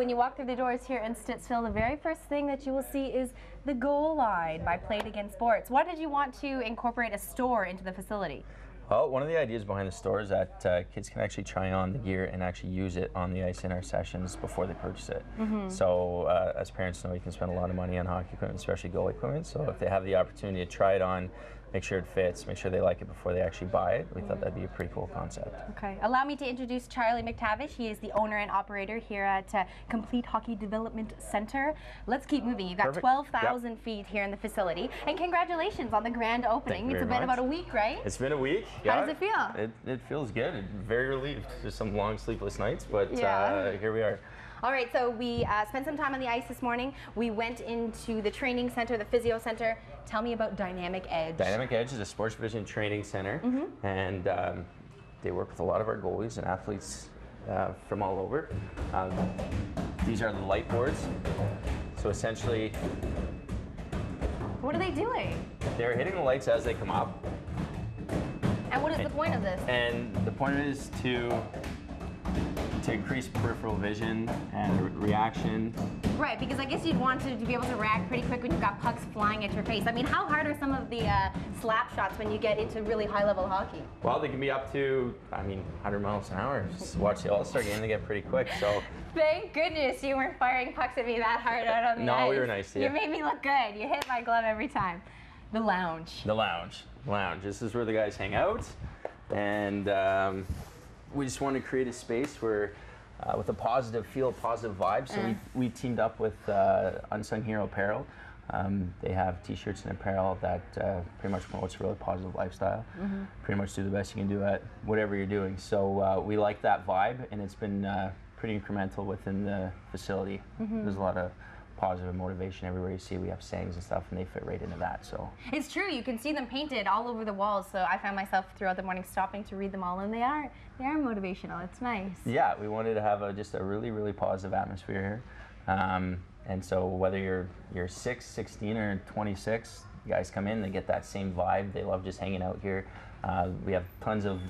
When you walk through the doors here in Stittsville, the very first thing that you will see is the goal line by Play It Again Sports. Why did you want to incorporate a store into the facility? Well, one of the ideas behind the store is that uh, kids can actually try on the gear and actually use it on the ice in our sessions before they purchase it. Mm-hmm. So, uh, as parents know, you can spend a lot of money on hockey equipment, especially goal equipment. So, if they have the opportunity to try it on, make sure it fits, make sure they like it before they actually buy it, we thought that'd be a pretty cool concept. Okay. Allow me to introduce Charlie McTavish. He is the owner and operator here at uh, Complete Hockey Development Center. Let's keep moving. You've got Perfect. 12,000 feet here in the facility. And congratulations on the grand opening. It's been much. about a week, right? It's been a week. How does it feel? It, it feels good. Very relieved. Just some long sleepless nights, but Yeah. uh, here we are. All right, so we uh, spent some time on the ice this morning. We went into the training center, the physio center. Tell me about Dynamic Edge. Dynamic Edge is a sports vision training center, Mm-hmm. and um, they work with a lot of our goalies and athletes uh, from all over. Um, these are the light boards. So essentially, What are they doing? they're hitting the lights as they come up, And what is the point of this? and the point is to to increase peripheral vision and re- reaction. Right, because I guess you'd want to, to be able to react pretty quick when you've got pucks flying at your face. I mean, how hard are some of the uh, slap shots when you get into really high level hockey? Well, they can be up to, I mean, 100 miles an hour. Just watch the All-Star game; they get pretty quick. So. Thank goodness you weren't firing pucks at me that hard out on the No, ice. we were nice to you. You made me look good. You hit my glove every time. The lounge. The lounge. Lounge. This is where the guys hang out, and um, we just wanted to create a space where, uh, with a positive feel, a positive vibe. So we, we teamed up with uh, Unsung Hero Apparel. Um, they have T-shirts and apparel that uh, pretty much promotes a really positive lifestyle. Pretty much do the best you can do at whatever you're doing. So uh, we like that vibe, and it's been uh, pretty incremental within the facility. There's a lot of positive motivation everywhere you see. We have sayings and stuff, and they fit right into that. So. It's true. You can see them painted all over the walls. So I found myself throughout the morning stopping to read them all, and they are they are motivational. It's nice. Yeah, we wanted to have a, just a really, really positive atmosphere here. Um, and so whether you're you're 6, 16, or 26, you guys come in, they get that same vibe. They love just hanging out here. Uh, we have tons of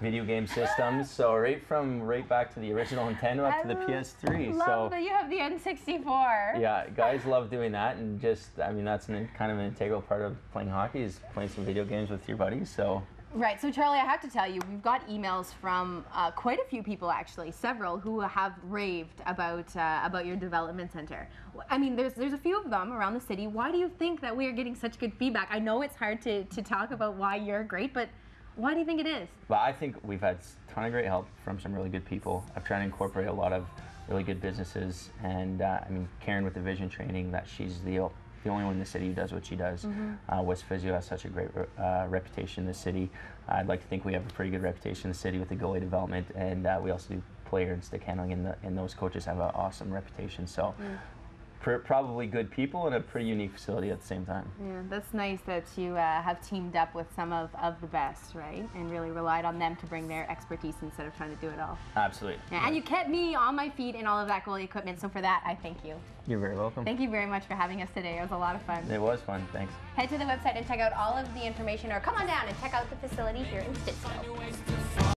video game systems, so right from right back to the original Nintendo up to the PS3. Love so that you have the N64. yeah, guys love doing that, and just I mean that's an, kind of an integral part of playing hockey is playing some video games with your buddies. So Right. So Charlie, I have to tell you, we've got emails from uh, quite a few people, actually, several who have raved about uh, about your development center. I mean, there's there's a few of them around the city. Why do you think that we are getting such good feedback? I know it's hard to to talk about why you're great, but why do you think it is? Well, I think we've had a ton of great help from some really good people. I've tried to incorporate a lot of really good businesses, and uh, I mean Karen with the vision training. That she's the the only one in the city who does what she does. Uh, West Physio has such a great re- uh, reputation in the city. I'd like to think we have a pretty good reputation in the city with the goalie development, and uh, we also do player and stick handling, and, the, and those coaches have an awesome reputation. So. Pr- Probably good people and a pretty unique facility at the same time. Yeah, that's nice that you uh, have teamed up with some of, of the best, right? And really relied on them to bring their expertise instead of trying to do it all. Absolutely. Yeah, and you kept me on my feet in all of that goalie equipment, so for that, I thank you. You're very welcome. Thank you very much for having us today. It was a lot of fun. It was fun. Thanks. Head to the website and check out all of the information, or come on down and check out the facility here in Stittsville.